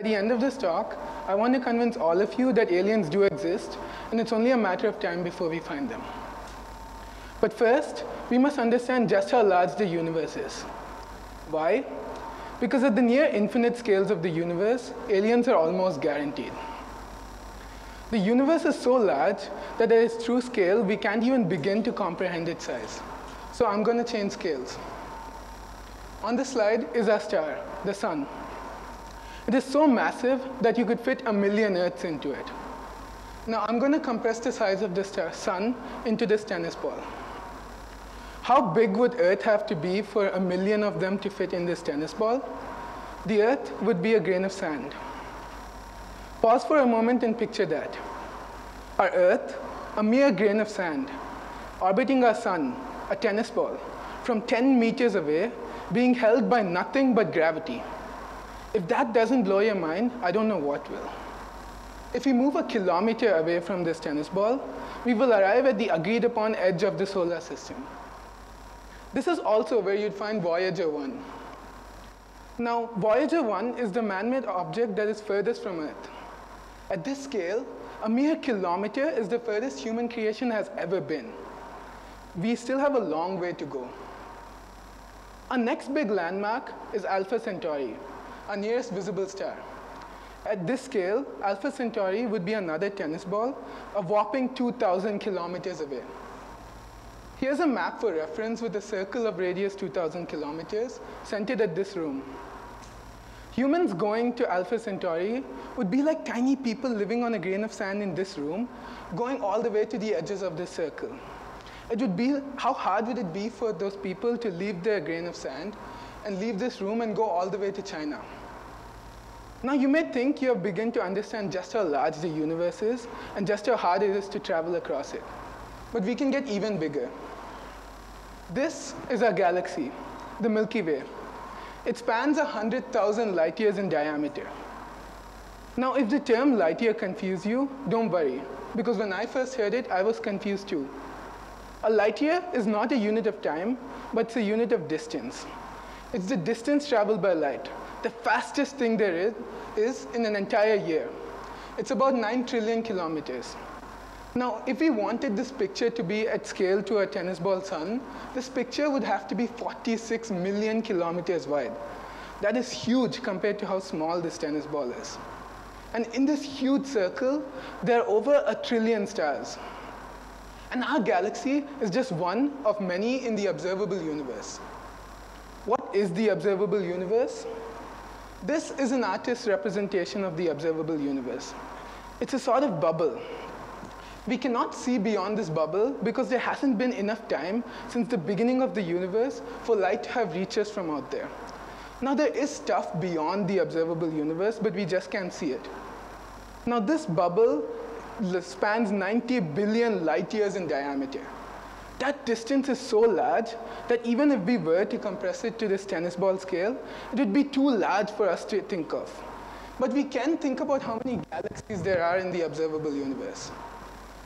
At the end of this talk, I want to convince all of you that aliens do exist, and it's only a matter of time before we find them. But first, we must understand just how large the universe is. Why? Because at the near infinite scales of the universe, aliens are almost guaranteed. The universe is so large that at its true scale, we can't even begin to comprehend its size. So I'm going to change scales. On the slide is our star, the sun. It is so massive that you could fit a million Earths into it. Now I'm going to compress the size of the star, sun into this tennis ball. How big would Earth have to be for a million of them to fit in this tennis ball? The Earth would be a grain of sand. Pause for a moment and picture that. Our Earth, a mere grain of sand, orbiting our sun, a tennis ball, from 10 meters away, being held by nothing but gravity. If that doesn't blow your mind, I don't know what will. If we move a kilometer away from this tennis ball, we will arrive at the agreed upon edge of the solar system. This is also where you'd find Voyager 1. Now, Voyager 1 is the man-made object that is furthest from Earth. At this scale, a mere kilometer is the furthest human creation has ever been. We still have a long way to go. Our next big landmark is Alpha Centauri, our nearest visible star. At this scale, Alpha Centauri would be another tennis ball, a whopping 2,000 kilometers away. Here's a map for reference with a circle of radius 2,000 kilometers centered at this room. Humans going to Alpha Centauri would be like tiny people living on a grain of sand in this room, going all the way to the edges of this circle. It would be, how hard would it be for those people to leave their grain of sand and leave this room and go all the way to China? Now you may think you have begun to understand just how large the universe is and just how hard it is to travel across it. But we can get even bigger. This is our galaxy, the Milky Way. It spans 100,000 light years in diameter. Now if the term light year confused you, don't worry, because when I first heard it, I was confused too. A light year is not a unit of time, but it's a unit of distance. It's the distance traveled by light the fastest thing there is, is in an entire year. It's about 9 trillion kilometers. Now, if we wanted this picture to be at scale to a tennis ball sun, this picture would have to be 46 million kilometers wide. That is huge compared to how small this tennis ball is. And in this huge circle, there are over a trillion stars. And our galaxy is just one of many in the observable universe. What is the observable universe? This is an artist's representation of the observable universe. It's a sort of bubble. We cannot see beyond this bubble because there hasn't been enough time since the beginning of the universe for light to have reached us from out there. Now there is stuff beyond the observable universe, but we just can't see it. Now this bubble spans 90 billion light years in diameter. That distance is so large that even if we were to compress it to this tennis ball scale, it would be too large for us to think of. But we can think about how many galaxies there are in the observable universe.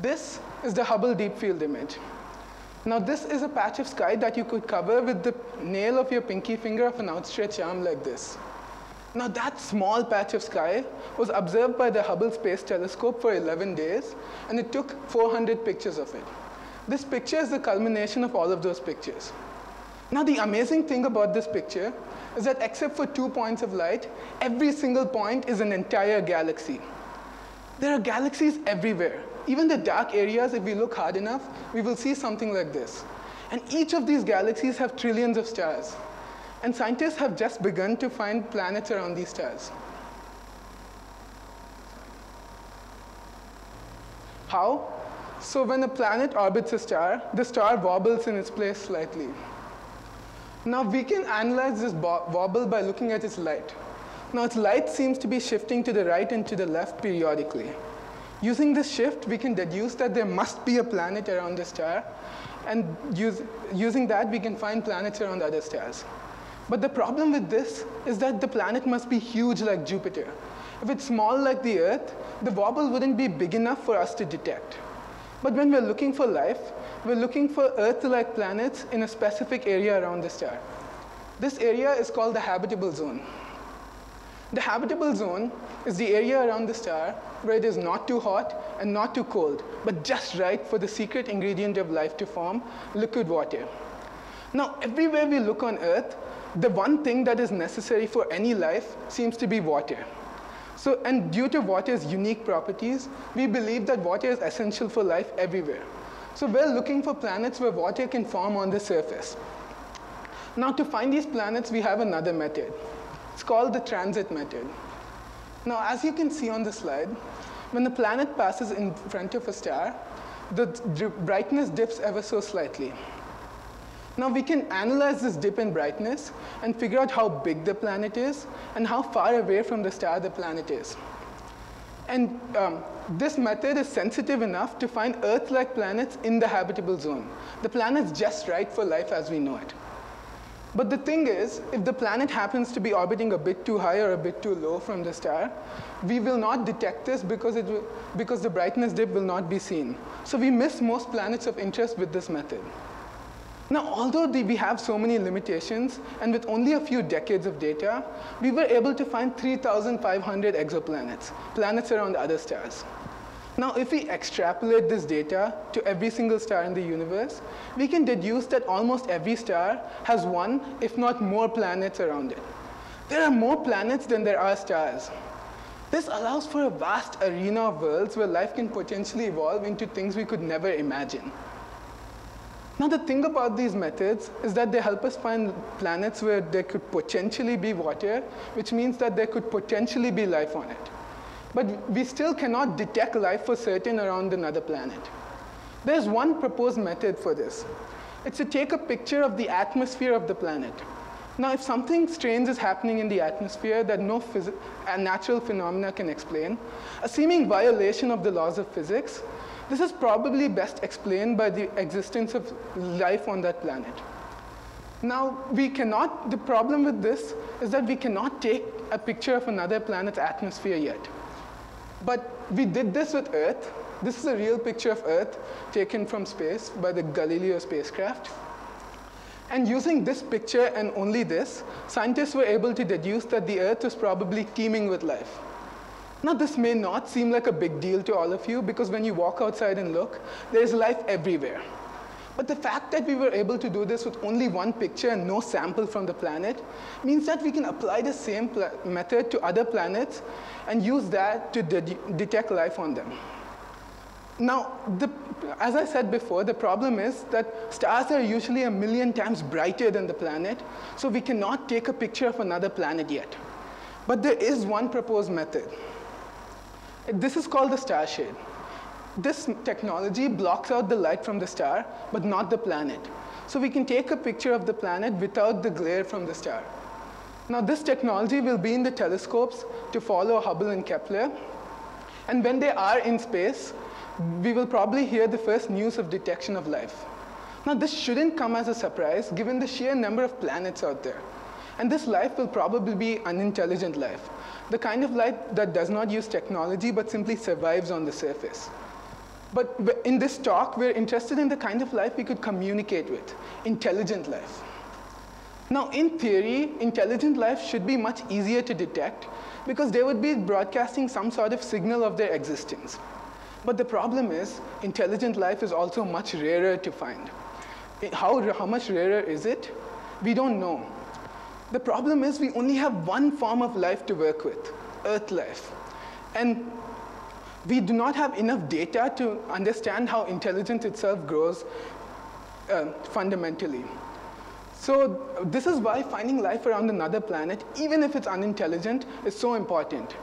This is the Hubble Deep Field image. Now this is a patch of sky that you could cover with the nail of your pinky finger of an outstretched arm like this. Now that small patch of sky was observed by the Hubble Space Telescope for 11 days, and it took 400 pictures of it. This picture is the culmination of all of those pictures. Now the amazing thing about this picture is that except for two points of light, every single point is an entire galaxy. There are galaxies everywhere. Even the dark areas, if we look hard enough, we will see something like this. And each of these galaxies have trillions of stars. And scientists have just begun to find planets around these stars. How? So when a planet orbits a star, the star wobbles in its place slightly. Now we can analyze this wobble by looking at its light. Now its light seems to be shifting to the right and to the left periodically. Using this shift, we can deduce that there must be a planet around the star, and use, using that, we can find planets around other stars. But the problem with this is that the planet must be huge like Jupiter. If it's small like the Earth, the wobble wouldn't be big enough for us to detect. But when we're looking for life, we're looking for Earth-like planets in a specific area around the star. This area is called the habitable zone. The habitable zone is the area around the star where it is not too hot and not too cold, but just right for the secret ingredient of life to form, liquid water. Now, everywhere we look on Earth, the one thing that is necessary for any life seems to be water. So, and due to water's unique properties, we believe that water is essential for life everywhere. So we're looking for planets where water can form on the surface. Now to find these planets, we have another method. It's called the transit method. Now, as you can see on the slide, when the planet passes in front of a star, the brightness dips ever so slightly. Now we can analyze this dip in brightness and figure out how big the planet is and how far away from the star the planet is. And um, this method is sensitive enough to find Earth-like planets in the habitable zone. The planet's just right for life as we know it. But the thing is, if the planet happens to be orbiting a bit too high or a bit too low from the star, we will not detect this because, it because the brightness dip will not be seen. So we miss most planets of interest with this method. Now, although the, we have so many limitations, and with only a few decades of data, we were able to find 3,500 exoplanets, planets around other stars. Now, if we extrapolate this data to every single star in the universe, we can deduce that almost every star has one, if not more planets around it. There are more planets than there are stars. This allows for a vast arena of worlds where life can potentially evolve into things we could never imagine. Now the thing about these methods is that they help us find planets where there could potentially be water, which means that there could potentially be life on it. But we still cannot detect life for certain around another planet. There's one proposed method for this. It's to take a picture of the atmosphere of the planet. Now, if something strange is happening in the atmosphere that no natural phenomena can explain, a seeming violation of the laws of physics, this is probably best explained by the existence of life on that planet. Now, we cannot, the problem with this is that we cannot take a picture of another planet's atmosphere yet. But we did this with Earth. This is a real picture of Earth taken from space by the Galileo spacecraft. And using this picture and only this, scientists were able to deduce that the Earth was probably teeming with life. Now, this may not seem like a big deal to all of you because when you walk outside and look, there is life everywhere. But the fact that we were able to do this with only one picture and no sample from the planet means that we can apply the same method to other planets and use that to de detect life on them. Now, the, as I said before, the problem is that stars are usually a million times brighter than the planet, so we cannot take a picture of another planet yet. But there is one proposed method. This is called the star shade. This technology blocks out the light from the star, but not the planet. So we can take a picture of the planet without the glare from the star. Now this technology will be in the telescopes to follow Hubble and Kepler. And when they are in space, we will probably hear the first news of detection of life. Now this shouldn't come as a surprise given the sheer number of planets out there. And this life will probably be unintelligent life the kind of life that does not use technology but simply survives on the surface. But in this talk, we're interested in the kind of life we could communicate with, intelligent life. Now, in theory, intelligent life should be much easier to detect because they would be broadcasting some sort of signal of their existence. But the problem is, intelligent life is also much rarer to find. How, how much rarer is it? We don't know. The problem is we only have one form of life to work with, Earth life. And we do not have enough data to understand how intelligence itself grows uh, fundamentally. So this is why finding life around another planet, even if it's unintelligent, is so important.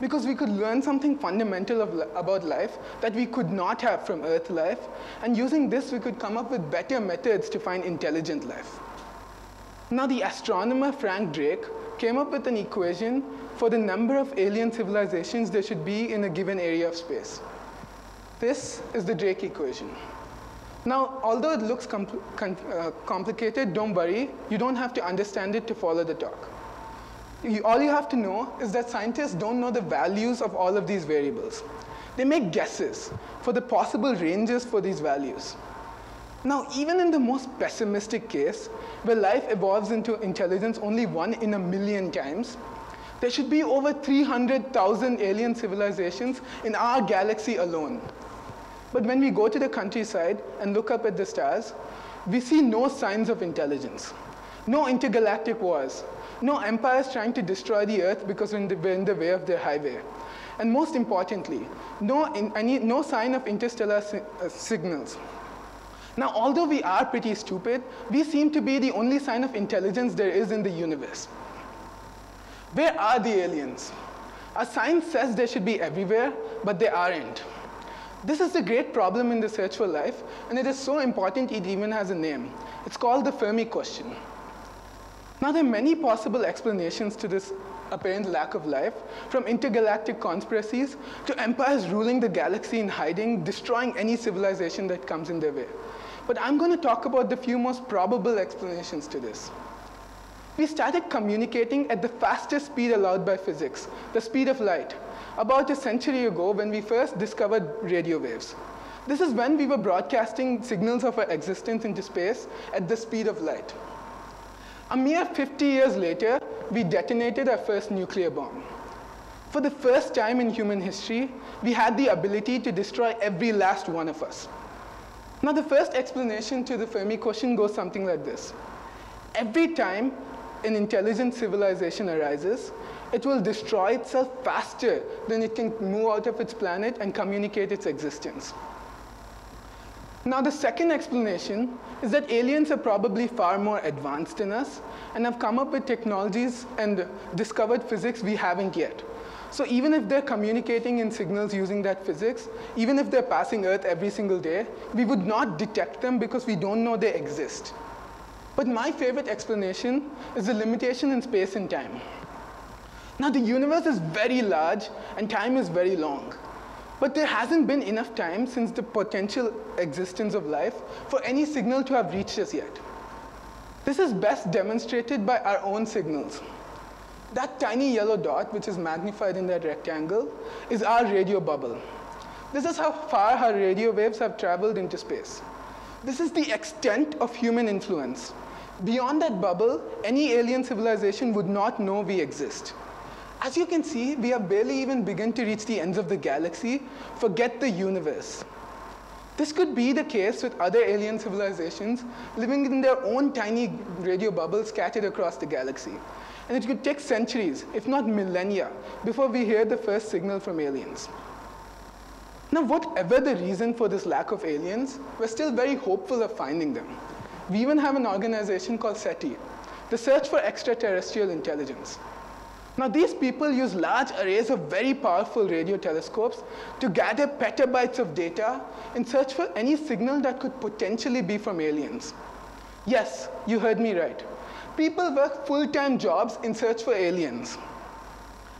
Because we could learn something fundamental of, about life that we could not have from Earth life, and using this we could come up with better methods to find intelligent life. Now the astronomer Frank Drake came up with an equation for the number of alien civilizations there should be in a given area of space. This is the Drake equation. Now, although it looks compl uh, complicated, don't worry. You don't have to understand it to follow the talk. You, all you have to know is that scientists don't know the values of all of these variables. They make guesses for the possible ranges for these values. Now, even in the most pessimistic case, where life evolves into intelligence only one in a million times, There should be over 300,000 alien civilizations in our galaxy alone. But when we go to the countryside and look up at the stars, we see no signs of intelligence, no intergalactic wars, no empires trying to destroy the Earth because we're in the, way of their highway. And most importantly, no, in, any, no sign of interstellar si uh, signals. Now, although we are pretty stupid, we seem to be the only sign of intelligence there is in the universe. Where are the aliens? Our science says they should be everywhere, but they aren't. This is the great problem in the search for life, and it is so important it even has a name. It's called the Fermi question. Now, there are many possible explanations to this apparent lack of life, from intergalactic conspiracies to empires ruling the galaxy in hiding, destroying any civilization that comes in their way. But I'm going to talk about the few most probable explanations to this. We started communicating at the fastest speed allowed by physics, the speed of light, about a century ago when we first discovered radio waves. This is when we were broadcasting signals of our existence into space at the speed of light. A mere 50 years later, we detonated our first nuclear bomb. For the first time in human history, we had the ability to destroy every last one of us. Now, the first explanation to the Fermi question goes something like this. Every time an intelligent civilization arises, it will destroy itself faster than it can move out of its planet and communicate its existence. Now, the second explanation is that aliens are probably far more advanced than us and have come up with technologies and discovered physics we haven't yet. So even if they're communicating in signals using that physics, even if they're passing Earth every single day, we would not detect them because we don't know they exist. But my favorite explanation is the limitation in space and time. Now, the universe is very large and time is very long. But there hasn't been enough time since the potential existence of life for any signal to have reached us yet. This is best demonstrated by our own signals. That tiny yellow dot, which is magnified in that rectangle, is our radio bubble. This is how far our radio waves have traveled into space. This is the extent of human influence. Beyond that bubble, any alien civilization would not know we exist. As you can see, we have barely even begun to reach the ends of the galaxy, forget the universe. This could be the case with other alien civilizations living in their own tiny radio bubbles scattered across the galaxy. And it could take centuries, if not millennia, before we hear the first signal from aliens. Now, whatever the reason for this lack of aliens, we're still very hopeful of finding them. We even have an organization called SETI, the Search for Extraterrestrial Intelligence. Now these people use large arrays of very powerful radio telescopes to gather petabytes of data in search for any signal that could potentially be from aliens. Yes, you heard me right. People work full-time jobs in search for aliens.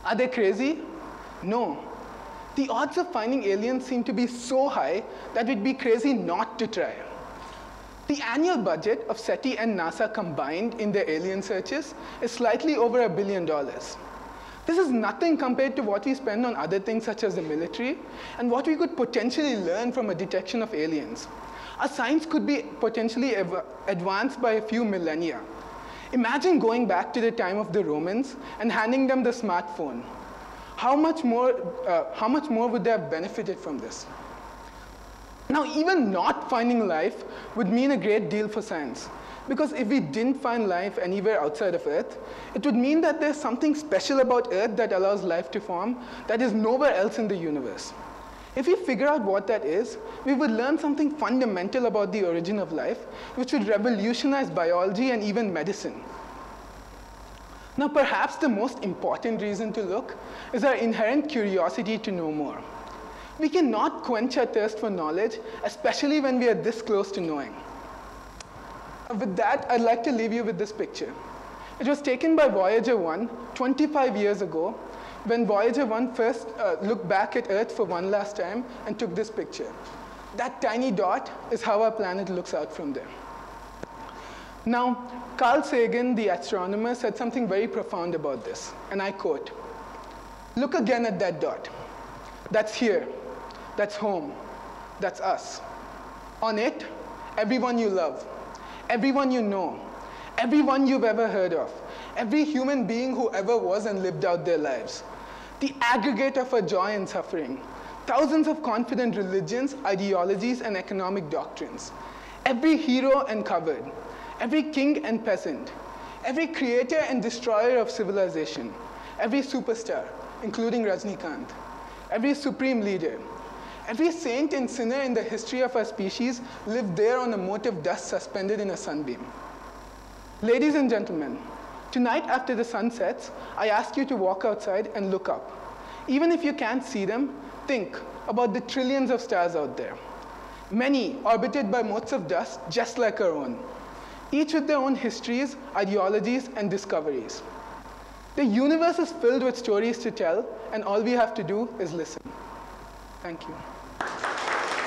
Are they crazy? No. The odds of finding aliens seem to be so high that it'd be crazy not to try. The annual budget of SETI and NASA combined in their alien searches is slightly over a billion dollars. This is nothing compared to what we spend on other things such as the military and what we could potentially learn from a detection of aliens. Our science could be potentially advanced by a few millennia. Imagine going back to the time of the Romans and handing them the smartphone. How much more, uh, how much more would they have benefited from this? Now, even not finding life would mean a great deal for science. Because if we didn't find life anywhere outside of Earth, it would mean that there's something special about Earth that allows life to form that is nowhere else in the universe. If we figure out what that is, we would learn something fundamental about the origin of life, which would revolutionize biology and even medicine. Now, perhaps the most important reason to look is our inherent curiosity to know more. We cannot quench our thirst for knowledge, especially when we are this close to knowing. With that, I'd like to leave you with this picture. It was taken by Voyager 1 25 years ago when Voyager 1 first uh, looked back at Earth for one last time and took this picture. That tiny dot is how our planet looks out from there. Now, Carl Sagan, the astronomer, said something very profound about this, and I quote, Look again at that dot. That's here. That's home. That's us. On it, everyone you love everyone you know, everyone you've ever heard of, every human being who ever was and lived out their lives, the aggregate of our joy and suffering, thousands of confident religions, ideologies, and economic doctrines, every hero and coward, every king and peasant, every creator and destroyer of civilization, every superstar, including Rajnikant, every supreme leader, every saint and sinner in the history of our species lived there on a mote of dust suspended in a sunbeam. Ladies and gentlemen, tonight after the sun sets, I ask you to walk outside and look up. Even if you can't see them, think about the trillions of stars out there. Many orbited by motes of dust just like our own, each with their own histories, ideologies, and discoveries. The universe is filled with stories to tell, and all we have to do is listen. Thank you.